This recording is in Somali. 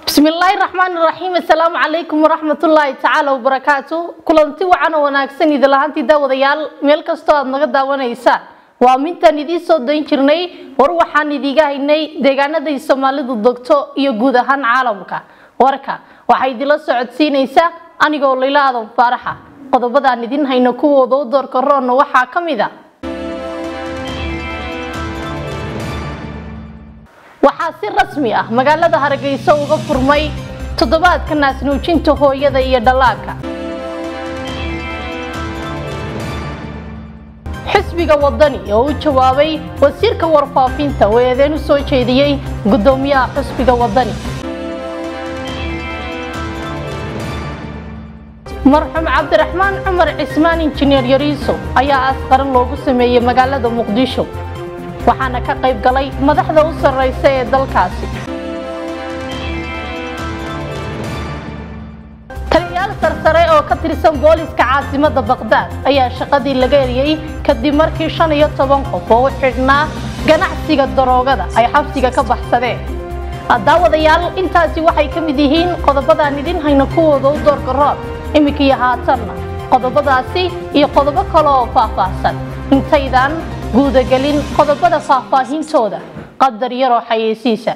bismillaahi raxmaan raxiim assalaamu calaykum waraxmatullaahi tacaala wabarakaatu kulanti wacan oo wanaagsan idilahaantii daawadayaal. Meel kastoo aad naga daawanaysaan waa mintaan idiin soo dayn jirnay war waxaan idiiga haynay deegaanaday soomaalidu degto iyo guud ahaan caalamka. Warka waxaa idila socodsiinaysa anigoo layla aadan faaraxa. Qodobadaan idin hayno kuwooda u doorka roonna waxaa ka mid a waxaa si rasmi ah magaalada hargeysa uga furmay toddobaadka naasnuujinta hooyada iyo dhallaanka. Xisbiga wadani oo u jawaabay wasiirka warfaafinta oo eedeen u soo jeediyey guddoomiyaha xisbiga wadani marxuum cabdiraxmaan cumar cismaan injineer yariiso ayaa askaran loogu sameeyey magaalada muqdisho waxaana ka qayb galay madaxda u sarreysa ee dalkaasi. Taliyayaal sarsare oo ka tirsan booliska caasimada baqdaad ayaa shaqadii laga eriyey kadib markii shan iyo toban qof oo u xidhnaa ganacsiga daroogada ay xabsiga ka baxsadeen. Daawadayaal intaasi waxay ka mid yihiin qodobadaan idin hayno kuwooda u doorka roob imminkiiyo haatanna. Qodobadaasi iyo qodobo kale oo faahfaahsan. Intaydaan guudagelin qodobada faahfaahintooda qadar yaroo xayeysiisa